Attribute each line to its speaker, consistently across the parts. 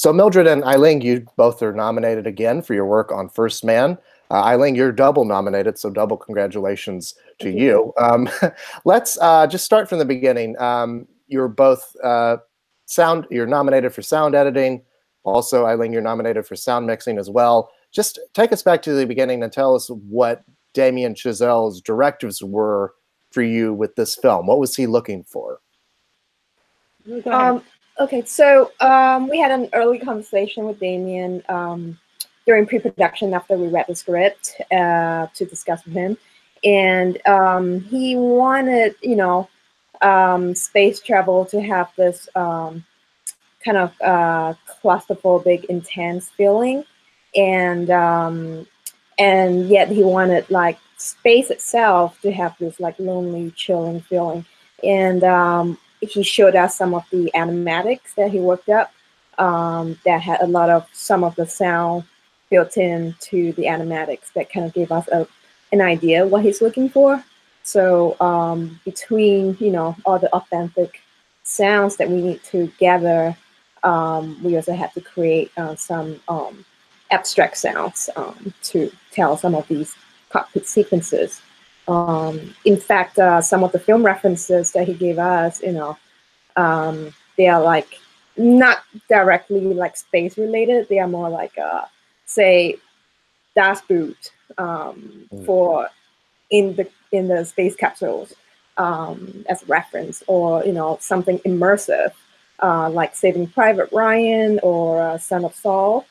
Speaker 1: So Mildred and Ai-ling, you both are nominated again for your work on First Man. Uh, Ai-ling, you're double nominated, so double congratulations to you. Um, let's uh, just start from the beginning. Um, you're both uh, sound. You're nominated for sound editing. Also, Ai-ling, you're nominated for sound mixing as well. Just take us back to the beginning and tell us what Damien Chazelle's directives were for you with this film. What was he looking for?
Speaker 2: Um, okay, so um, we had an early conversation with Damien um, during pre-production after we read the script uh, to discuss with him, and um, he wanted, you know, um, space travel to have this um, kind of uh, claustrophobic, intense feeling, and and yet he wanted like space itself to have this like lonely, chilling feeling, and he showed us some of the animatics that he worked up um, that had a lot of some of the sound built into the animatics that kind of gave us a, an idea what he's looking for. So um, between you know all the authentic sounds that we need to gather, um, we also had to create uh, some um, abstract sounds um, to tell some of these cockpit sequences. Um, in fact, uh, some of the film references that he gave us, you know, um, they are like not directly like space related. They are more like, uh, say, Das Boot um, mm. for in the in the space capsules um, as a reference, or you know something immersive uh, like Saving Private Ryan or uh, Son of Saul,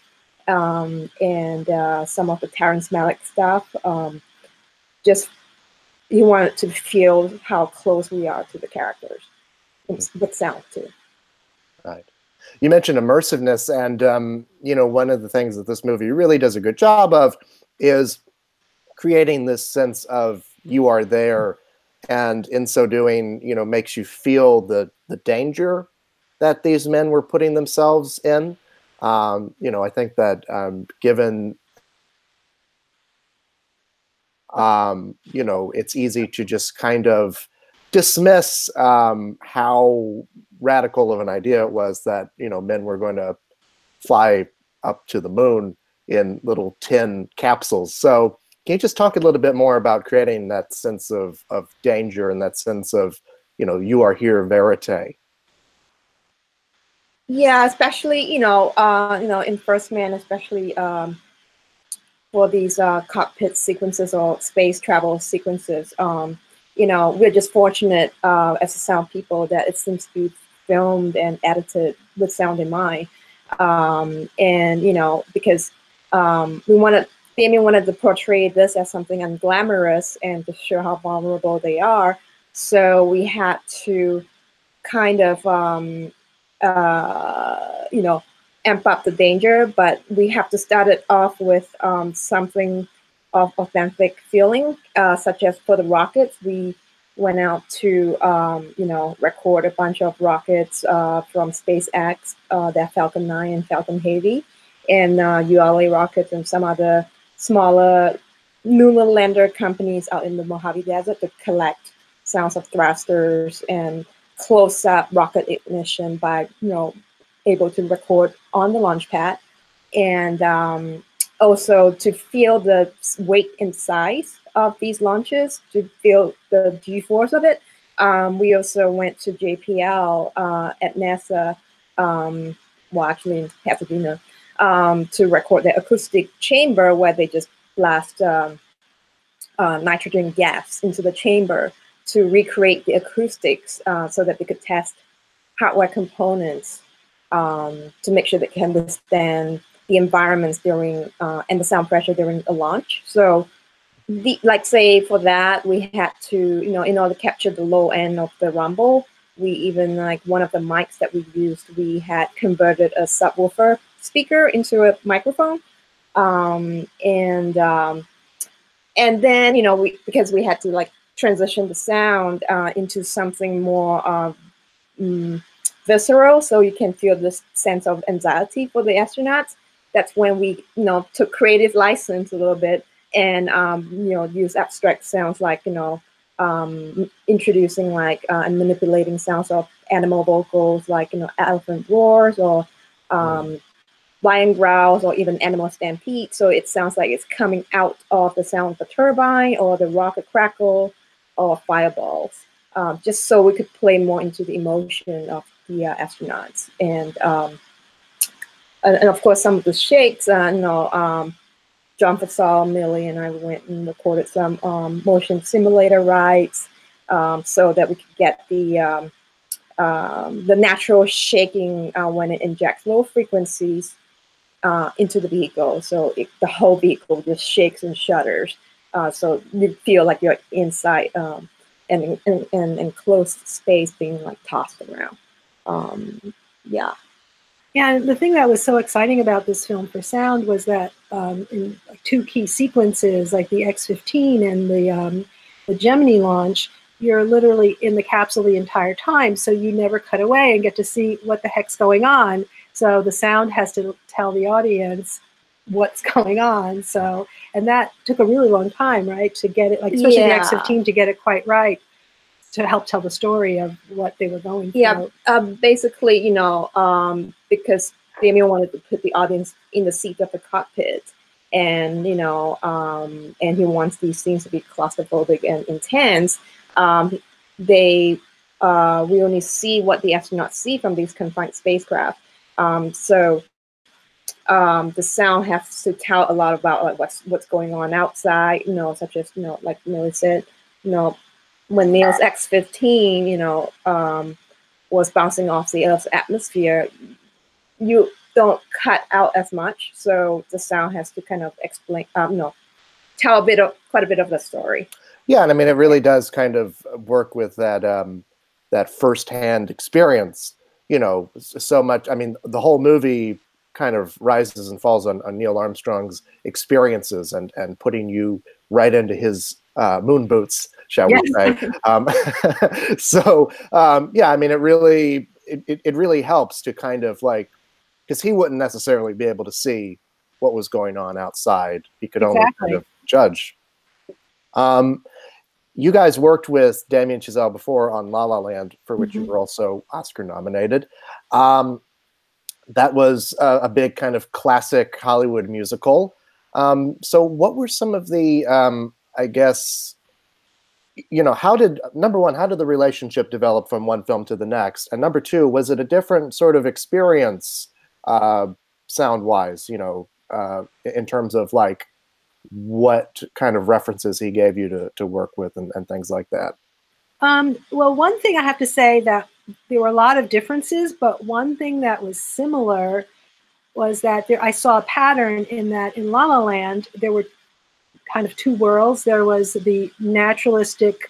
Speaker 2: um, and uh, some of the Terrence Malick stuff. Um, just you want it to feel how close we are to the characters with sound too.
Speaker 1: Right. You mentioned immersiveness, and um, you know one of the things that this movie really does a good job of is creating this sense of you are there, and in so doing, you know, makes you feel the the danger that these men were putting themselves in. Um, you know, I think that um, given um, you know, it's easy to just kind of dismiss um, how radical of an idea it was that you know men were going to fly up to the moon in little tin capsules. So can you just talk a little bit more about creating that sense of of danger and that sense of you know you are here verite?
Speaker 2: Yeah, especially you know uh, you know in First Man, especially. Um, for these uh, cockpit sequences or space travel sequences. Um, you know, we're just fortunate uh, as sound people that it seems to be filmed and edited with sound in mind. Um, and, you know, because um, we wanted, Damien wanted to portray this as something unglamorous and to show how vulnerable they are. So we had to kind of, um, uh, you know, amp up the danger, but we have to start it off with um, something of authentic feeling, uh, such as for the rockets, we went out to, um, you know, record a bunch of rockets uh, from SpaceX, uh, that Falcon 9 and Falcon Heavy, and uh, ULA rockets and some other smaller lunar lander companies out in the Mojave Desert to collect sounds of thrusters and close-up rocket ignition by, you know, able to record on the launch pad. And um, also to feel the weight and size of these launches, to feel the G-force of it. Um, we also went to JPL uh, at NASA, um, well, actually in Pasadena, um, to record the acoustic chamber where they just blast um, uh, nitrogen gas into the chamber to recreate the acoustics uh, so that they could test hardware components um, to make sure they can withstand the environments during uh, and the sound pressure during a launch. So, the, like say for that, we had to, you know, in order to capture the low end of the rumble, we even like one of the mics that we used, we had converted a subwoofer speaker into a microphone, um, and um, and then you know we because we had to like transition the sound uh, into something more. Uh, mm, visceral, so you can feel this sense of anxiety for the astronauts. That's when we, you know, took creative license a little bit and, um, you know, use abstract sounds like, you know, um, introducing like uh, and manipulating sounds of animal vocals like, you know, elephant roars or um, lion growls or even animal stampede. So it sounds like it's coming out of the sound of the turbine or the rocket crackle or fireballs, um, just so we could play more into the emotion of the uh, astronauts. And, um, and, and of course, some of the shakes, uh, you know, um, John Fasal, Millie, and I went and recorded some um, motion simulator rides um, so that we could get the um, the natural shaking uh, when it injects low frequencies uh, into the vehicle. So it, the whole vehicle just shakes and shudders. Uh, so you feel like you're inside um, an, an, an, enclosed space being like tossed around. Um, yeah.
Speaker 3: Yeah, and the thing that was so exciting about this film for sound was that um, in two key sequences, like the X-15 and the um, the Gemini launch, you're literally in the capsule the entire time, so you never cut away and get to see what the heck's going on. So the sound has to tell the audience what's going on. So, and that took a really long time, right, to get it, like especially yeah. the X15 to get it quite right to help tell the story of what they were going through.
Speaker 2: Yeah, um, basically, you know, um, because Damien wanted to put the audience in the seat of the cockpit, and you know, um, and he wants these scenes to be claustrophobic and intense um, they uh, we only see what the astronauts see from these confined spacecraft. Um, so um, the sound has to tell a lot about like what's what's going on outside. You know, such as you know, like Millie said, you know, when Neil's X-15, you know, um, was bouncing off the Earth's atmosphere, you don't cut out as much, so the sound has to kind of explain, um, know, tell a bit of quite a bit of the story.
Speaker 1: Yeah, and I mean, it really does kind of work with that um, that firsthand experience. You know, so much. I mean, the whole movie kind of rises and falls on, on Neil Armstrong's experiences and and putting you right into his uh, moon boots, shall yes. we say? Um, so um, yeah, I mean, it really it, it really helps to kind of like because he wouldn't necessarily be able to see what was going on outside. He could exactly. only kind of judge. Um, you guys worked with Damien Chazelle before on La La Land, for which mm-hmm. you were also Oscar nominated. Um, that was a, a, big kind of classic Hollywood musical. Um, so, what were some of the, um, I guess, you know, how did number one, how did the relationship develop from one film to the next, and number two, was it a different sort of experience, uh, sound wise? You know, uh, in terms of like what kind of references he gave you to, to work with and, and things like that.
Speaker 3: Um, well, one thing I have to say that there were a lot of differences, but one thing that was similar was that there, I saw a pattern in that in La La Land, there were kind of two worlds. There was the naturalistic,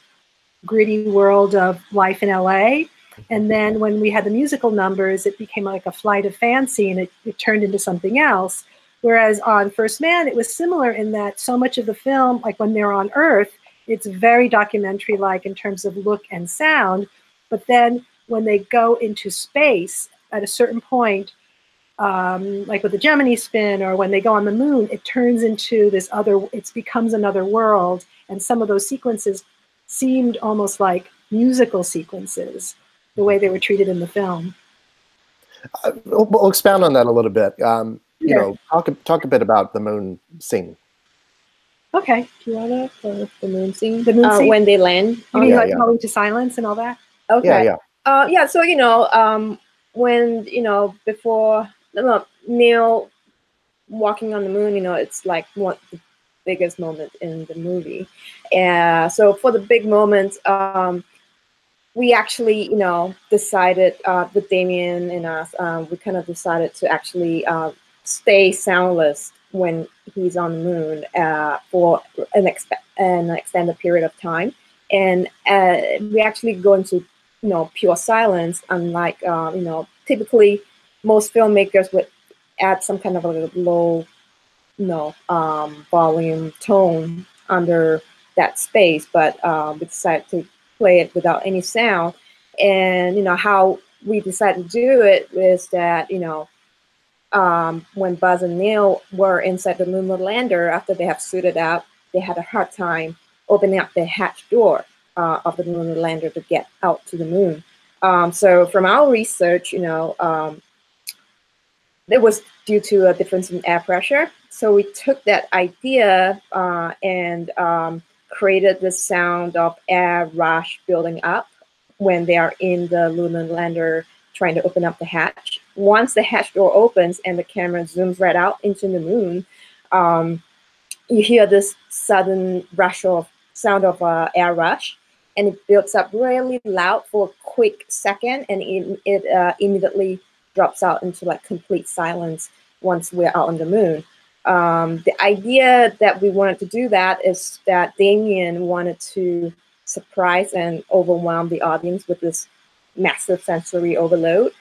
Speaker 3: gritty world of life in LA. And then when we had the musical numbers, it became like a flight of fancy and it, it turned into something else. Whereas on First Man, it was similar in that so much of the film, like when they're on Earth, it's very documentary like in terms of look and sound. But then when they go into space at a certain point, um, like with the Gemini spin or when they go on the moon, it turns into this other, it becomes another world. And some of those sequences seemed almost like musical sequences, the way they were treated in the film.
Speaker 1: Uh, we'll, we'll, expound on that a little bit. Um, you know, talk talk a bit about the moon scene.
Speaker 3: Okay. Do you
Speaker 2: want to the moon scene? The moon uh, scene when they land.
Speaker 3: You mean yeah, like yeah. calling to silence and all that?
Speaker 2: Okay. Yeah, yeah. Uh, yeah. So you know, um, when you know before no, Neil walking on the moon, you know, it's like one the biggest moment in the movie. Uh, so for the big moments, um, we actually, you know, decided uh, with Damien and us, um, we kind of decided to actually uh, stay soundless when he's on the moon uh, for an, exp- an extended period of time. And uh, we actually go into, you know, pure silence, unlike, uh, you know, typically most filmmakers would add some kind of a low, you know, um, volume tone under that space, but um, we decided to play it without any sound. And, you know, how we decided to do it was that, you know, um, when Buzz and Neil were inside the lunar lander after they have suited up, they had a hard time opening up the hatch door uh, of the lunar lander to get out to the moon. Um, so from our research, you know, um, it was due to a difference in air pressure. So we took that idea uh, and um, created the sound of air rush building up when they are in the lunar lander trying to open up the hatch. Once the hatch door opens and the camera zooms right out into the moon, um, you hear this sudden rush of sound of uh, air rush, and it builds up really loud for a quick second, and it, it uh, immediately drops out into like complete silence once we're out on the moon. Um, the idea that we wanted to do that is that Damien wanted to surprise and overwhelm the audience with this massive sensory overload.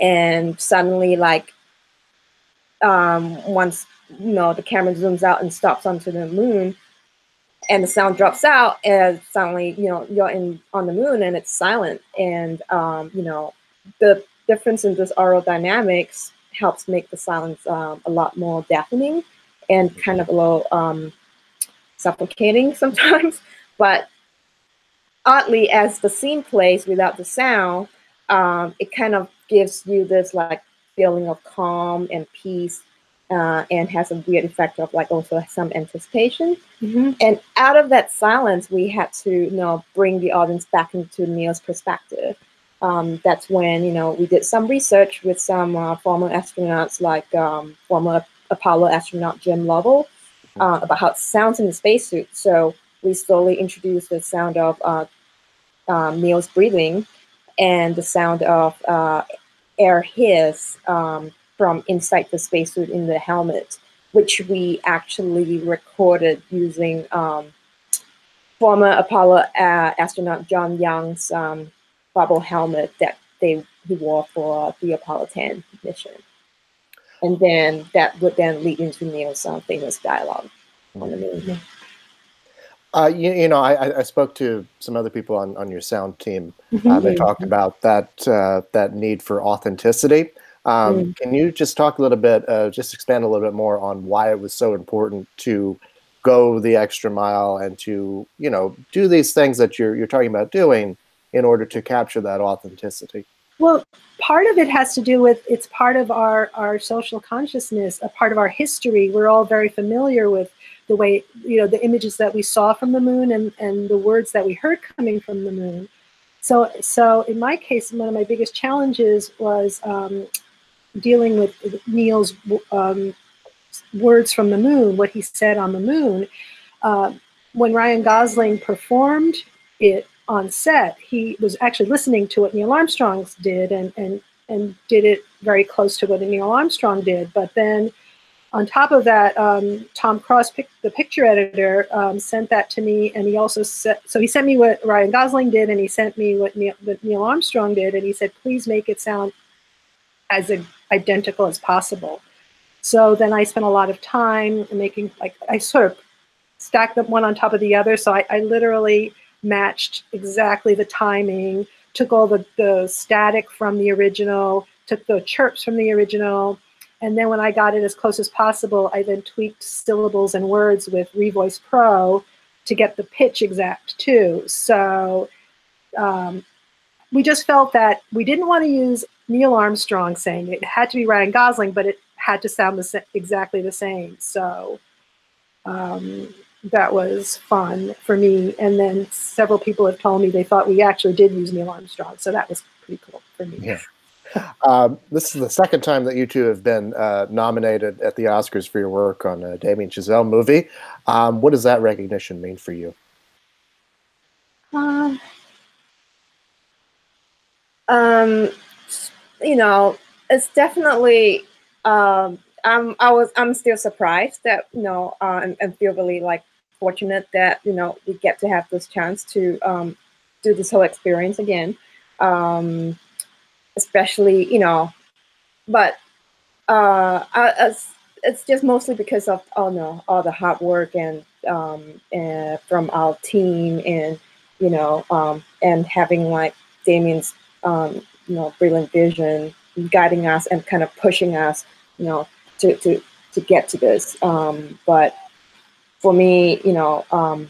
Speaker 2: And suddenly, like, um, once you know the camera zooms out and stops onto the moon, and the sound drops out, and suddenly you know you're in on the moon and it's silent. And um, you know the difference in this aerodynamics helps make the silence um, a lot more deafening and kind of a little um, suffocating sometimes. But oddly, as the scene plays without the sound, um, it kind of gives you this like feeling of calm and peace uh, and has a weird effect of like also some anticipation.
Speaker 3: Mm-hmm.
Speaker 2: And out of that silence, we had to you know bring the audience back into Neil's perspective. Um, that's when you know we did some research with some uh, former astronauts like um, former Apollo astronaut Jim Lovell uh, about how it sounds in the spacesuit. So we slowly introduced the sound of uh, um, Neil's breathing and the sound of uh, air hiss um, from inside the spacesuit in the helmet, which we actually recorded using um, former Apollo uh, astronaut John Young's um, bubble helmet that they he wore for the Apollo 10 mission. And then that would then lead into Neil's uh, famous dialogue on the moon.
Speaker 1: Uh, you, you know, I, I spoke to some other people on, on your sound team.
Speaker 3: Mm-hmm.
Speaker 1: Uh, they talked about that uh, that need for authenticity. Um,
Speaker 2: Mm.
Speaker 1: Can you just talk a little bit, uh, just expand a little bit more on why it was so important to go the extra mile and to you know do these things that you're you're talking about doing in order to capture that authenticity?
Speaker 3: Well, part of it has to do with it's part of our, our social consciousness, a part of our history. We're all very familiar with the way, you know, the images that we saw from the moon and, and the words that we heard coming from the moon. So, so in my case, one of my biggest challenges was um, dealing with Neil's um, words from the moon, what he said on the moon. Uh, when Ryan Gosling performed it on set, he was actually listening to what Neil Armstrong did and, and, and did it very close to what Neil Armstrong did. But then on top of that, um, Tom Cross, pic- the picture editor, um, sent that to me, and he also so he sent me what Ryan Gosling did, and he sent me what Neil, what Neil Armstrong did, and he said, please make it sound as a, identical as possible. So then I spent a lot of time making, like, I sort of stacked them one on top of the other. So I, I literally matched exactly the timing, took all the, the static from the original, took the chirps from the original, and then when I got it as close as possible, I then tweaked syllables and words with Revoice Pro to get the pitch exact too. So um, we just felt that we didn't want to use Neil Armstrong saying it. it had to be Ryan Gosling, but it had to sound the exactly the same. So um, that was fun for me. And then several people have told me they thought we actually did use Neil Armstrong. So that was pretty cool for me.
Speaker 1: Yeah. Um, this is the second time that you two have been uh, nominated at the Oscars for your work on a Damien Chazelle movie. Um, what does that recognition mean for you?
Speaker 3: Um,
Speaker 2: Um, you know, it's definitely. Um, I'm. I was. I'm still surprised that you know, uh, and, and feel really like fortunate that you know we get to have this chance to um, do this whole experience again. Um, especially, you know, but uh, I, it's, just mostly because of oh no, all the hard work and um, and from our team and you know um, and having like Damien's um, you know brilliant vision guiding us and kind of pushing us you know to to to get to this. Um, but for me, you know, um,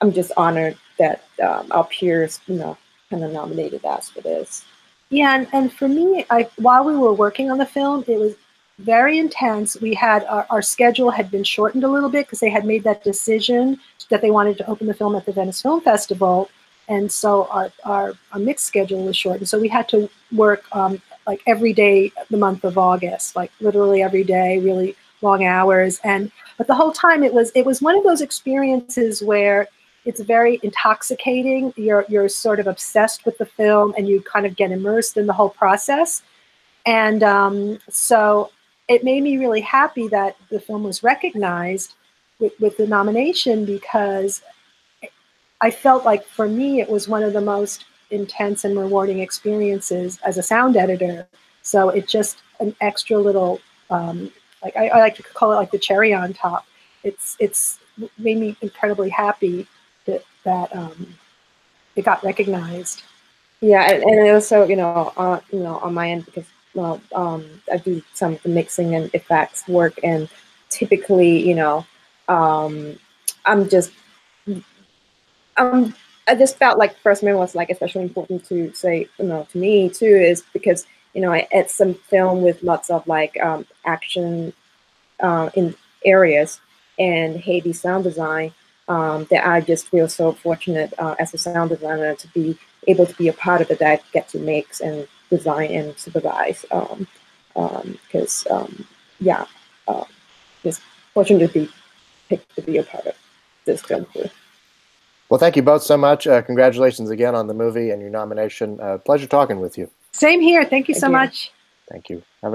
Speaker 2: I'm just honored that um, our peers, you know, kind of nominated us for this.
Speaker 3: Yeah, and, and for me, I while we were working on the film, it was very intense. We had our, our schedule had been shortened a little bit because they had made that decision that they wanted to open the film at the Venice Film Festival, and so our our, our mixed schedule was shortened. So we had to work um, like every day the month of August, like literally every day, really long hours. And but the whole time it was it was one of those experiences where it's very intoxicating. You're you're sort of obsessed with the film, and you kind of get immersed in the whole process. And um, so it made me really happy that the film was recognized with, with the nomination because I felt like for me it was one of the most intense and rewarding experiences as a sound editor. So it just an extra little, um, like I, I, like to call it like the cherry on top. It's it's made me incredibly happy that that um, it got recognized.
Speaker 2: Yeah, and, and also you know uh, you know on my end because well um, I do some of the mixing and effects work, and typically you know um, I'm just um I just felt like First Man was like especially important to say, you know, to me too, is because you know it's some film with lots of like um, action uh, in areas and heavy sound design um, that I just feel so fortunate uh, as a sound designer to be able to be a part of it that I get to mix and design and supervise. Because um, um, yeah, uh, just fortunate to be picked to be a part of this film too.
Speaker 1: Well, thank you both so much. Uh, congratulations again on the movie and your nomination. Uh, pleasure talking with you.
Speaker 3: Same here. Thank you
Speaker 2: Thank
Speaker 3: so
Speaker 2: you.
Speaker 3: much.
Speaker 1: Thank you. Have a